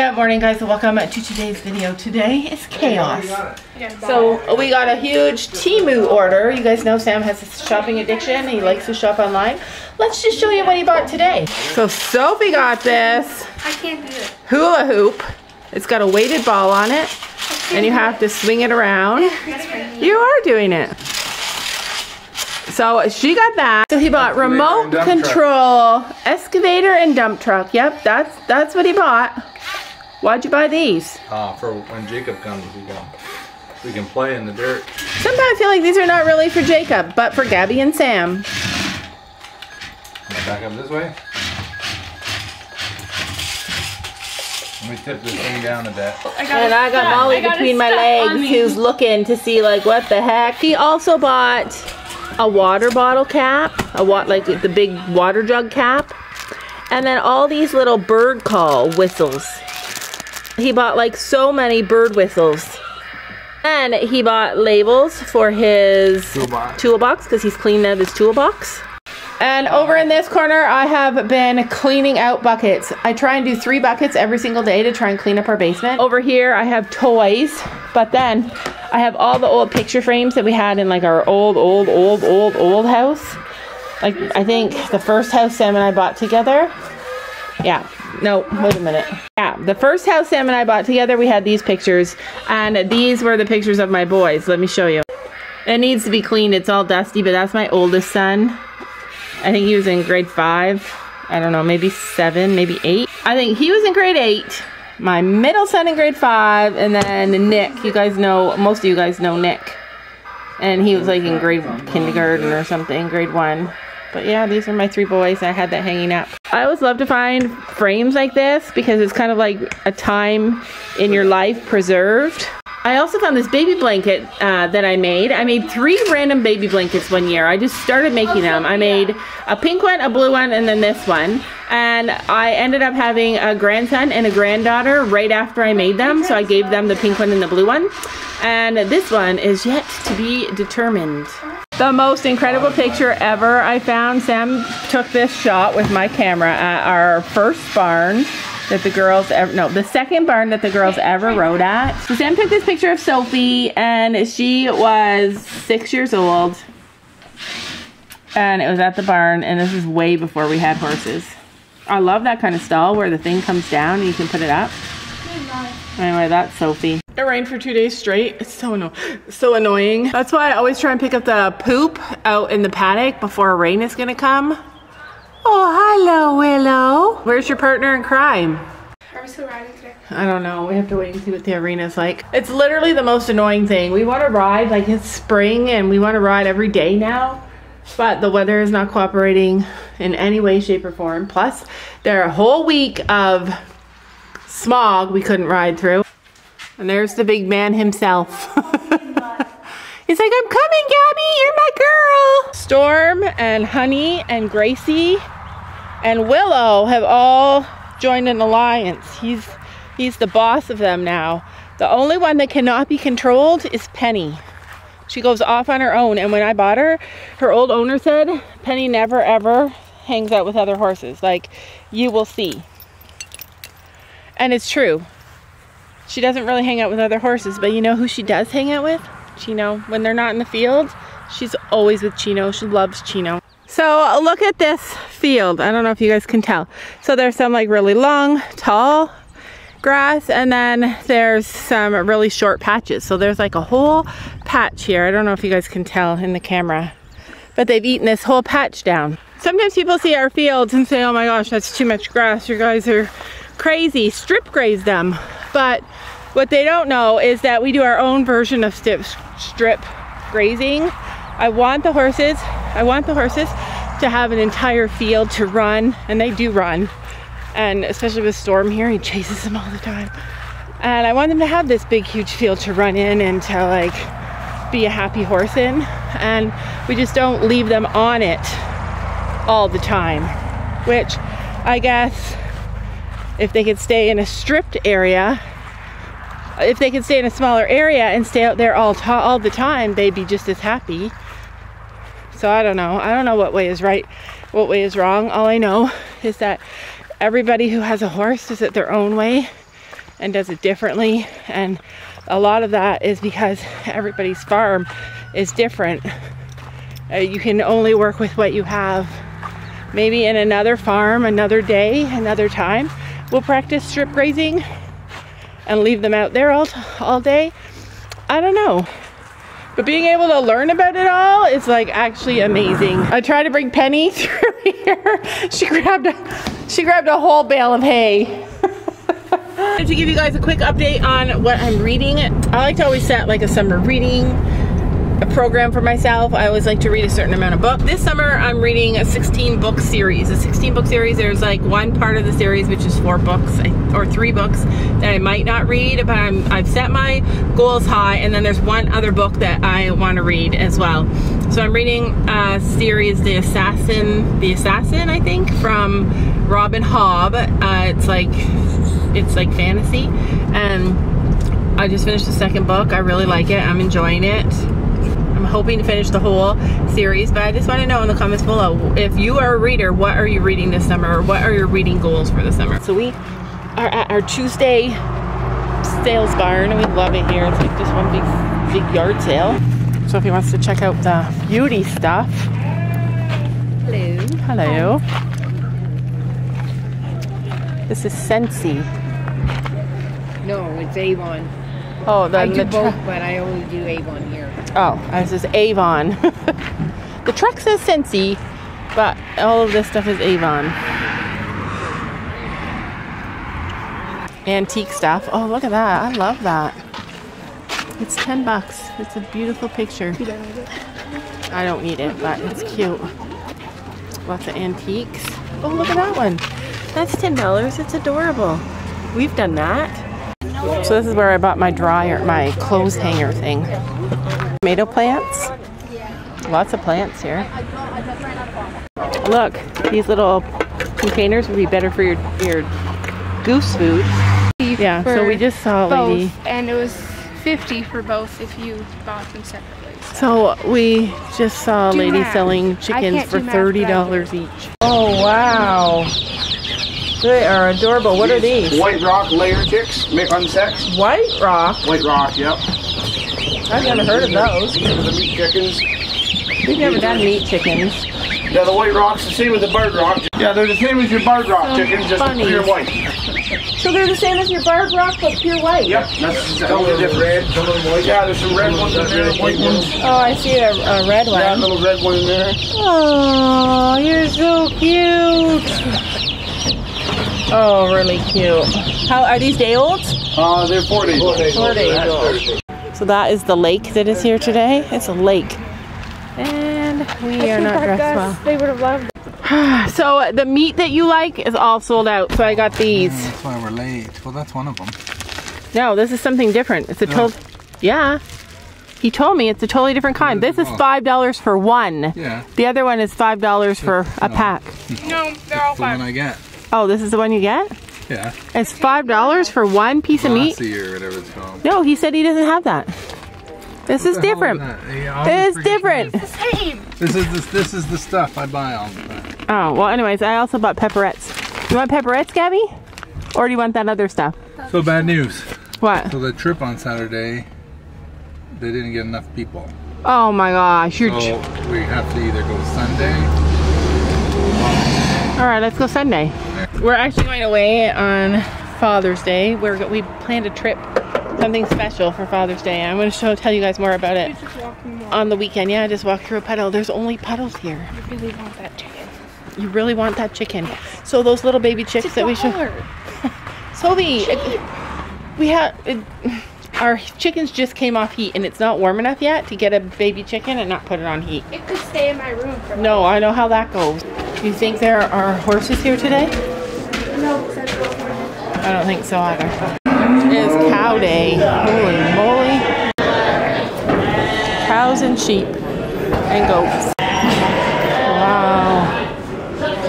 Good morning guys and welcome to today's video. Today is chaos. So we got a huge Temu order. You guys know Sam has a shopping addiction. He likes to shop online. Let's just show you what he bought today. So Sophie got this I can't do it. hula hoop. It's got a weighted ball on it and you have to swing it around. You are doing it. So she got that. So he bought Excavator remote and dump control excavator and dump truck. Yep, that's that's what he bought. Why'd you buy these? Uh, for when Jacob comes, we can we can play in the dirt. Sometimes I feel like these are not really for Jacob, but for Gabby and Sam. I back up this way? Let me tip this thing down a bit. I got And it I got stuck. Molly I got between my legs who's looking to see like what the heck. He also bought a water bottle cap, a wat like the big water jug cap, and then all these little bird call whistles. He bought like so many bird whistles. And he bought labels for his Toolbox. because he's cleaning out his toolbox. And over in this corner, I have been cleaning out buckets. I try and do three buckets every single day to try and clean up our basement. Over here, I have toys, but then I have all the old picture frames that we had in like our old, old, old, old, old house. Like, I think the first house Sam and I bought together. Yeah, no, wait a minute. Yeah, the first house Sam and I bought together, we had these pictures, and these were the pictures of my boys. Let me show you. It needs to be cleaned. It's all dusty, but that's my oldest son. I think he was in grade five. I don't know, maybe seven, maybe eight. I think he was in grade eight. My middle son in grade five, and then Nick. You guys know, most of you guys know Nick. And he was like in grade kindergarten or something, grade one. But yeah, these are my three boys. I had that hanging up. I always love to find frames like this because it's kind of like a time in your life preserved. I also found this baby blanket uh, that I made. I made three random baby blankets one year. I just started making them. I made a pink one, a blue one, and then this one. And I ended up having a grandson and a granddaughter right after I made them. So I gave them the pink one and the blue one. And this one is yet to be determined. The most incredible picture ever I found. Sam took this shot with my camera at our first barn that the girls ever, no, the second barn that the girls ever rode at. So Sam took this picture of Sophie and she was six years old. And it was at the barn and this is way before we had horses. I love that kind of stall where the thing comes down and you can put it up. Anyway, that's Sophie. It rained for two days straight. It's so anno- so annoying. That's why I always try and pick up the poop out in the paddock before rain is gonna come. Oh, hello, Willow. Where's your partner in crime? Are we still riding today? I don't know. We have to wait and see what the arena's like. It's literally the most annoying thing. We want to ride like it's spring and we want to ride every day now, but the weather is not cooperating in any way, shape, or form. Plus, there are a whole week of smog we couldn't ride through. And there's the big man himself. He's like, I'm coming, Gabby. You're my girl. Storm and Honey and Gracie and Willow have all joined an alliance. He's he's the boss of them now. The only one that cannot be controlled is Penny. She goes off on her own. And when I bought her, her old owner said Penny never ever hangs out with other horses. Like you will see. And it's true. She doesn't really hang out with other horses, but you know who she does hang out with? Chino. When they're not in the field, she's always with Chino. She loves Chino. So look at this field. I don't know if you guys can tell. So there's some like really long, tall grass and then there's some really short patches. So there's like a whole patch here. I don't know if you guys can tell in the camera, but they've eaten this whole patch down. Sometimes people see our fields and say, oh my gosh, that's too much grass. You guys are crazy. Strip graze them. But what they don't know is that we do our own version of strip, strip grazing. I want the horses, I want the horses to have an entire field to run, and they do run. And especially with Storm here, he chases them all the time. And I want them to have this big, huge field to run in and to like be a happy horse in. And we just don't leave them on it all the time. Which I guess if they could stay in a stripped area, if they could stay in a smaller area and stay out there all all the time, they'd be just as happy. So I don't know. I don't know what way is right, what way is wrong. All I know is that everybody who has a horse does it their own way. and does it differently. And a lot of that is because everybody's farm is different. Uh, you can only work with what you have. Maybe in another farm, another day, another time, we'll practice strip grazing and leave them out there all, all day. I don't know. But being able to learn about it all is like actually amazing. I tried to bring Penny through here. She grabbed a, she grabbed a whole bale of hay. to give you guys a quick update on what I'm reading. I like to always set like a summer reading a program for myself. I always like to read a certain amount of book. This summer I'm reading a 16 book series. A 16 book series, there's like one part of the series which is four books or three books that I might not read, but I'm, I've set my goals high and then there's one other book that I want to read as well. So I'm reading a series, The Assassin, The Assassin I think, from Robin Hobb. Uh, it's like, it's like fantasy and I just finished the second book. I really like it. I'm enjoying it. Hoping to finish the whole series, but I just want to know in the comments below if you are a reader, what are you reading this summer or what are your reading goals for the summer? So we are at our Tuesday sales barn and we love it here. It's like just one big big yard sale. So if he wants to check out the beauty stuff. Hello. Hello. This is Scentsy. No, it's Avon. Oh, the I do both, but I only do Avon here. Oh, this is Avon. the truck says Scentsy, but all of this stuff is Avon. Antique stuff. Oh, look at that. I love that. It's 10 bucks. It's a beautiful picture. I don't need it, but it's cute. Lots of antiques. Oh, look at that one. That's $10. It's adorable. We've done that. So this is where I bought my dryer, my clothes hanger thing. Tomato plants. Lots of plants here. Look, these little containers would be better for your your goose food. Yeah, so we just saw a lady. both, and it was 50 for both if you bought them separately. So we just saw a lady math. selling chickens for math, $30 each. Oh wow. They are adorable. What are these? White rock layer chicks, make unsexed. White rock. White rock, yep. I've never heard of those. These are the meat chickens. We've never done meat chickens. Yeah, the white rock's the same as the barred rock. Yeah, they're the same as your barred rock chickens, just funny. pure white. So they're the same as your barred rock, but pure white. Yep, that's the only difference. Red, some of them white. Yeah, there's some red ones in there, white ones. Oh, I see a, a red That one. little red one in there. Oh, you're so cute. Oh, really cute. How are these day olds? Uh, they're four days old. Four days old. So that is the lake that is here today. It's a lake. And we are not dressed well. They would have loved it. So the meat that you like is all sold out. So I got these. That's why we're late. Well, that's one of them. No, this is something different. It's a total. Yeah. He told me it's a totally different kind. This is five dollars for one. Yeah. The other one is five dollars for a pack. No, they're all The one. I get. Oh, this is the one you get? Yeah. It's five dollars for one piece of meat. Lassie or whatever it's called. No, he said he doesn't have that. This is What the hell different. that? They always It's forget different. that. This is this, this is the stuff I buy all the time. Oh, well, anyways, I also bought pepperettes. You want pepperettes, Gabby? Or do you want that other stuff? So bad news. What? So the trip on Saturday, they didn't get enough people. Oh my gosh, you're. So we have to either go Sunday. All right, let's go Sunday. We're actually going away on Father's Day. We're we planned a trip, something special for Father's Day. I'm going to show tell you guys more about it Just walking more. on the weekend. Yeah, I just walk through a puddle. There's only puddles here. I really want that chicken. You really want that chicken. So those little baby chicks that we should. Sophie, it- we have it, our chickens just came off heat, and it's not warm enough yet to get a baby chicken and not put it on heat. It could stay in my room for No, I know how that goes. Do you think there are horses here today? no, I broke my head. I don't think so either. It is cow day. Holy moly. Cows and sheep and goats. Wow.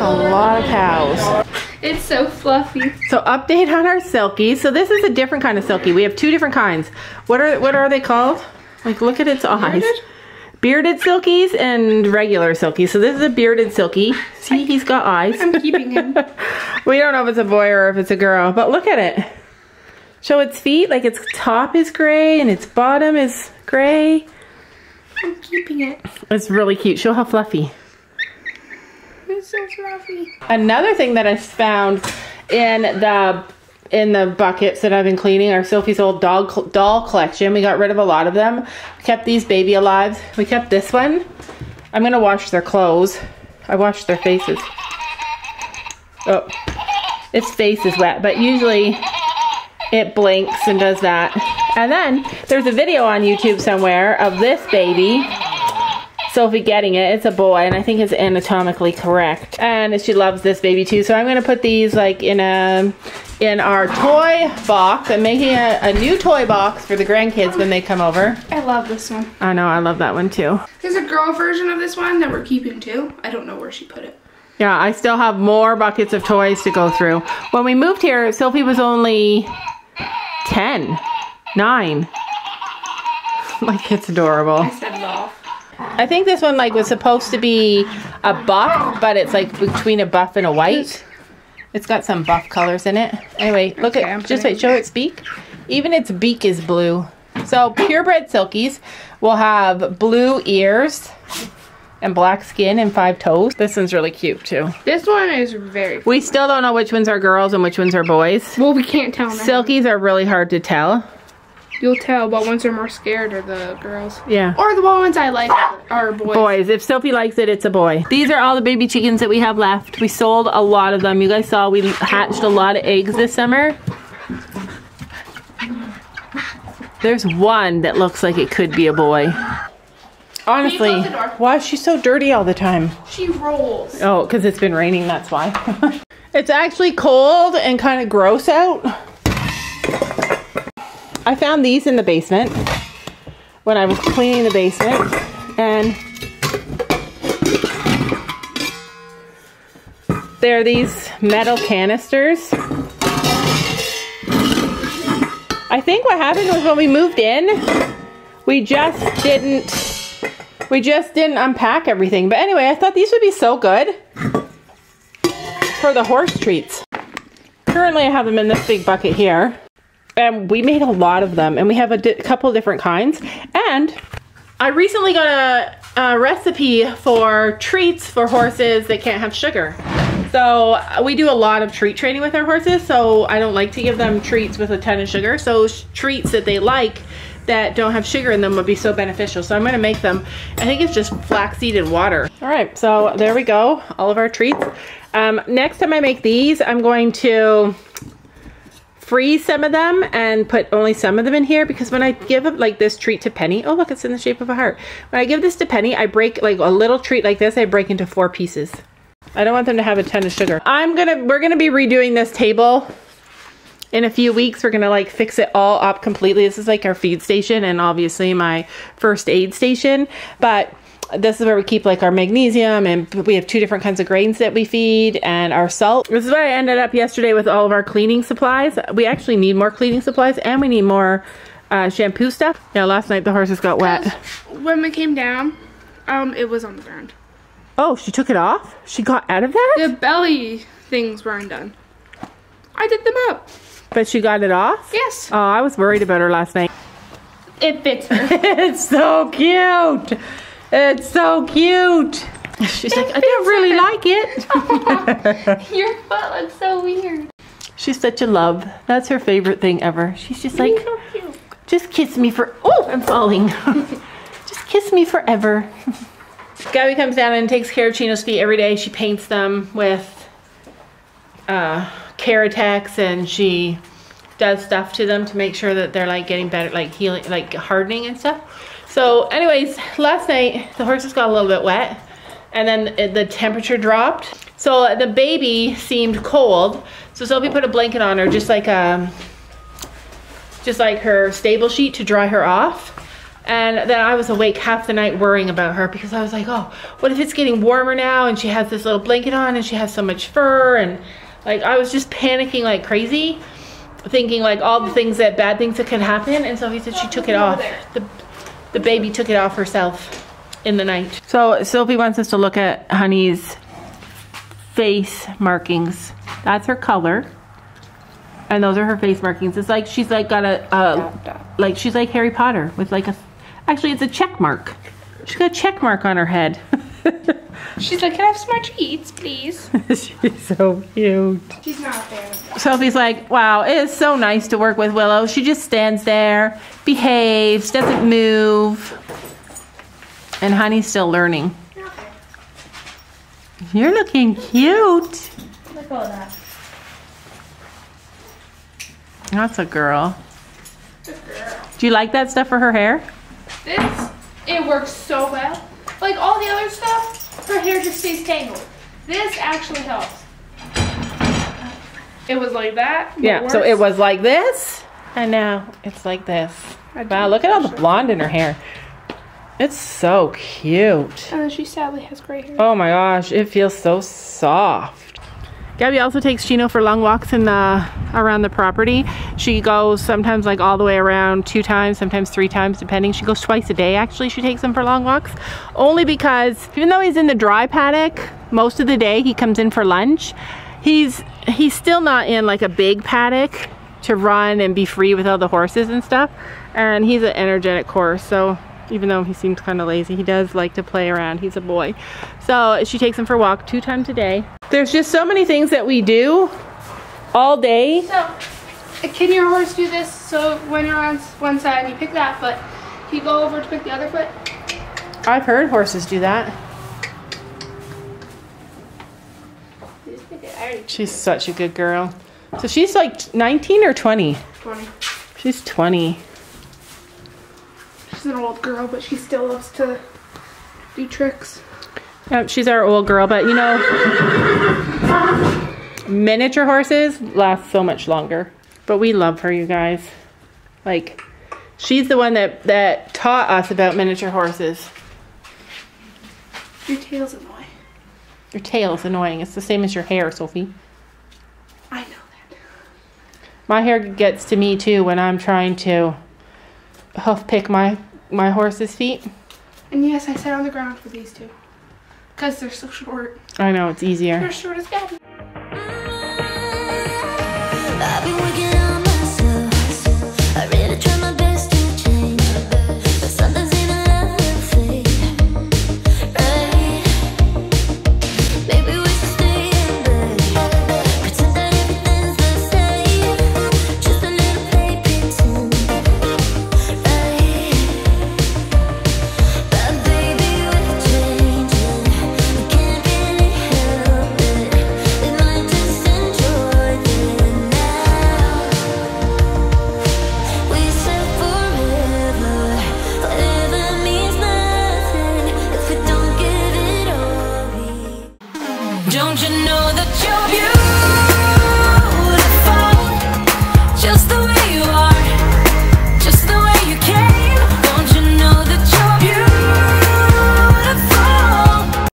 A lot of cows. It's so fluffy. So update on our silkies. So this is a different kind of silky. We have two different kinds. What are what are they called? Like look at its eyes. Bearded silkies and regular silkies. So this is a bearded silky. See, he's got eyes. I'm keeping him. we don't know if it's a boy or if it's a girl, but look at it. Show its feet, like its top is gray and its bottom is gray. I'm keeping it. It's really cute. Show how fluffy. It's so fluffy. Another thing that I found in the in the buckets that I've been cleaning are Sophie's old dog doll collection. We got rid of a lot of them. Kept these baby alives. We kept this one. I'm gonna wash their clothes. I washed their faces. Oh, its face is wet, but usually it blinks and does that. And then there's a video on YouTube somewhere of this baby Sophie getting it. It's a boy, and I think it's anatomically correct. And she loves this baby too. So I'm gonna put these like in a in our toy box. I'm making a, a new toy box for the grandkids when they come over. I love this one. I know, I love that one too. There's a girl version of this one that we're keeping too. I don't know where she put it. Yeah, I still have more buckets of toys to go through. When we moved here, Sophie was only 10, 9. like it's adorable. I said love. I think this one like was supposed to be a buff, but it's like between a buff and a white. It's got some buff colors in it. Anyway, look Okay, I'm at just wait, show its beak. Even its beak is blue. So purebred silkies will have blue ears and black skin and five toes. This one's really cute too. This one is very. We still don't know which ones are girls and which ones are boys. Well, we can't tell now. Silkies are really hard to tell. You'll tell what ones are more scared are the girls. Yeah. Or the ones I like are boys. Boys. If Sophie likes it, it's a boy. These are all the baby chickens that we have left. We sold a lot of them. You guys saw we hatched a lot of eggs this summer. There's one that looks like it could be a boy. Honestly, close the door? why is she so dirty all the time? She rolls. Oh, because it's been raining, that's why. it's actually cold and kind of gross out. I found these in the basement when I was cleaning the basement and they're these metal canisters. I think what happened was when we moved in, we just didn't we just didn't unpack everything. But anyway, I thought these would be so good for the horse treats. Currently, I have them in this big bucket here. And we made a lot of them. And we have a couple different kinds. And I recently got a, a recipe for treats for horses that can't have sugar. So uh, we do a lot of treat training with our horses. So I don't like to give them treats with a ton of sugar. So treats that they like that don't have sugar in them would be so beneficial. So I'm gonna make them, I think it's just flaxseed and water. All right, so there we go, all of our treats. Um, next time I make these, I'm going to freeze some of them and put only some of them in here because when I give like this treat to Penny, oh look, it's in the shape of a heart. When I give this to Penny, I break like a little treat like this, I break into four pieces. I don't want them to have a ton of sugar. I'm gonna, we're gonna be redoing this table in a few weeks. We're gonna like fix it all up completely. This is like our feed station and obviously my first aid station, but this is where we keep like our magnesium and we have two different kinds of grains that we feed and our salt. This is where I ended up yesterday with all of our cleaning supplies. We actually need more cleaning supplies and we need more uh, shampoo stuff. Yeah, last night the horses got wet. When we came down, um, it was on the ground. Oh, she took it off? She got out of that? The belly things were undone. I did them up. But she got it off? Yes. Oh, I was worried about her last night. It fits her. it's so cute. It's so cute. She's like, I don't really like it. Your foot looks so weird. She's such a love. That's her favorite thing ever. She's just like, so just kiss me for, oh, I'm falling. just kiss me forever. Gabby comes down and takes care of Chino's feet every day. She paints them with uh, Keratex and she does stuff to them to make sure that they're like getting better, like healing, like hardening and stuff. So anyways, last night the horses got a little bit wet and then the temperature dropped. So the baby seemed cold. So Sophie put a blanket on her, just like um, just like her stable sheet to dry her off. And then I was awake half the night worrying about her because I was like, oh, what if it's getting warmer now and she has this little blanket on and she has so much fur and like I was just panicking like crazy, thinking like all the things that bad things that could happen. And Sophie said she took it off. The, the baby took it off herself in the night. So Sophie wants us to look at Honey's face markings. That's her color. And those are her face markings. It's like she's like got a, a Dot, dot. like she's like Harry Potter with like a actually it's a check mark. She's got a check mark on her head. She's like, can I have some more treats, please? she's so cute. She's not a fan of that. Sophie's like, wow, it is so nice to work with Willow. She just stands there, behaves, doesn't move. And Honey's still learning. You're looking cute. Look at all that. That's a girl. Do you like that stuff for her hair? This, it works so well. Like all the other stuff, her hair just stays tangled. This actually helps. It was like that. but Yeah, so it was like this, and now it's like this. Wow, look at all the blonde in her hair. It's so cute. And then she sadly has gray hair. Oh my gosh, it feels so soft. Gabby also takes Chino for long walks in the around the property. She goes sometimes like all the way around two times, sometimes three times, depending. She goes twice a day actually. She takes him for long walks, only because even though he's in the dry paddock most of the day, he comes in for lunch. He's he's still not in like a big paddock to run and be free with all the horses and stuff. And he's an energetic horse, so even though he seems kind of lazy, he does like to play around. He's a boy. So she takes him for a walk two times a day. There's just so many things that we do all day. So, can your horse do this? So when you're on one side, you pick that foot. You go over to pick the other foot. I've heard horses do that. You just pick it. I already She's such a good girl. So she's like 19 or 20? 20. She's 20. She's an old girl, but she still loves to do tricks. Yep, she's our old girl, but you know, miniature horses last so much longer. But we love her, you guys. Like, she's the one that, that taught us about miniature horses. Your tail's annoying. Your tail is annoying. It's the same as your hair, Sophie. I know that. My hair gets to me too when I'm trying to hoof pick my, my horse's feet. And yes, I sat on the ground for these two. Because they're so short. I know, it's easier. They're short as Gabby.